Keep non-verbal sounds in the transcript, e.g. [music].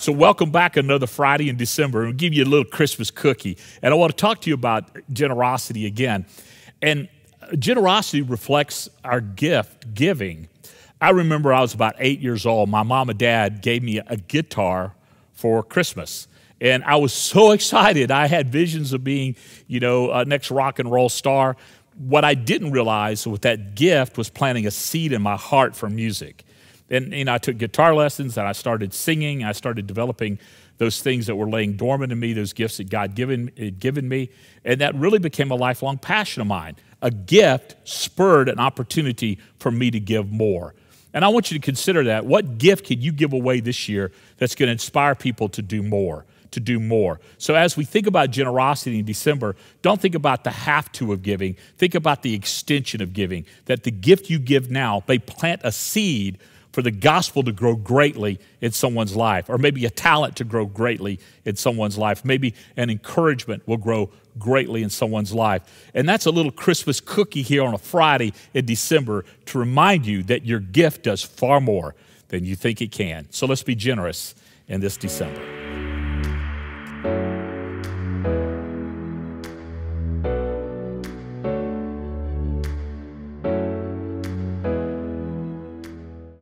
So, welcome back another Friday in December. We'll give you a little Christmas cookie. And I want to talk to you about generosity again. And generosity reflects our gift giving. I remember I was about eight years old. My mom and dad gave me a guitar for Christmas. And I was so [laughs] excited. I had visions of being, you know, a next rock and roll star. What I didn't realize with that gift was planting a seed in my heart for music. And know, I took guitar lessons and I started singing. I started developing those things that were laying dormant in me, those gifts that God given, had given me. And that really became a lifelong passion of mine. A gift spurred an opportunity for me to give more. And I want you to consider that. What gift can you give away this year that's going to inspire people to do more? To do more. So, as we think about generosity in December, don't think about the have to of giving. Think about the extension of giving. That the gift you give now may plant a seed for the gospel to grow greatly in someone's life, or maybe a talent to grow greatly in someone's life. Maybe an encouragement will grow greatly in someone's life. And that's a little Christmas cookie here on a Friday in December to remind you that your gift does far more than you think it can. So let's be generous in this December.